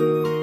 Música